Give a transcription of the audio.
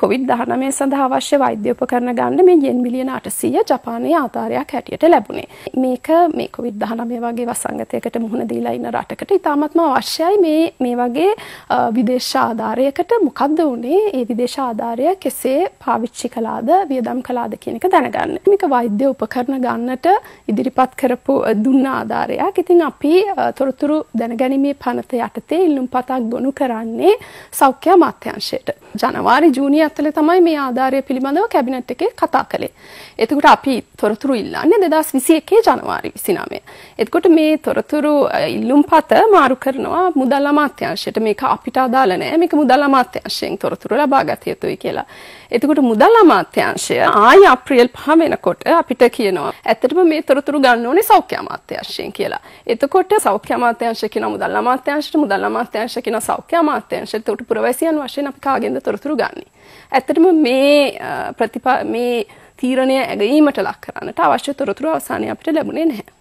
COVID-19 සඳහා අවශ්‍ය වෛද්‍ය උපකරණ ගන්න මේ යෙන් මිලියන 800 ජපානයේ ආධාරයක් හැටියට ලැබුණේ. මේක මේ කොවිඩ්-19 වගේ වසංගතයකට මුහුණ දීලා ඉන්න රටකට ඉතාමත්ම අවශ්‍යයි මේ මේ වගේ විදේශ ආධාරයකට මොකද්ද උනේ? ඒ විදේශ ආධාරය කෙසේ පාවිච්චි කළාද, වියදම් කළාද කියන එක දැනගන්න. මේක වෛද්‍ය උපකරණ ගන්නට ඉදිරිපත් කරපු දුන්න ආධාරයක්. ඉතින් අපි තොරතුරු දැනගැනීමේ පනත යටතේ ඉල්ලුම් පතක් ගොනු කරන්නේ සෞඛ්‍ය අමාත්‍යංශයට. ජනවාරි ජූනිය ඇතුළේ තමයි මේ ආධාරය පිළිබඳව කැබිනට් එකේ කතා කළේ. එතකොට අපි තොරතුරු ඉල්ලන්නේ 2021 ජනවාරි 29. එතකොට මේ තොරතුරු ඉල්ලුම් පත මාරු කරනවා මුදල් අමාත්‍යංශයට. මේක අපිට අදාළ නෑ. මේක මුදල් අමාත්‍යංශයෙන් තොරතුරු ලබා ගත යුතුයි කියලා. එතකොට මුදල් අමාත්‍යංශය ආයි අප්‍රේල් 5 වෙනකොට අපිට කියනවා ඇත්තටම මේ තොරතුරු ගන්න ඕනේ සෞඛ්‍ය අමාත්‍යංශයෙන් කියලා. එතකොට සෞඛ්‍ය අමාත්‍යංශය කියන මුදල් අමාත්‍යංශයට මුදල් අමාත්‍යංශය කියන සෞඛ්‍ය අමාත්‍යංශයට උට පුරවැසියන් වශයෙන් අපි කාගෙන්ද තොරතුරු ගන්නේ. ඇත්තටම මේ ප්‍රතිපා මේ තීරණය ඇගීමට ලක් කරන්නට අවශ්‍ය තොරතුරු අවසානයේ අපිට ලැබුණේ නැහැ.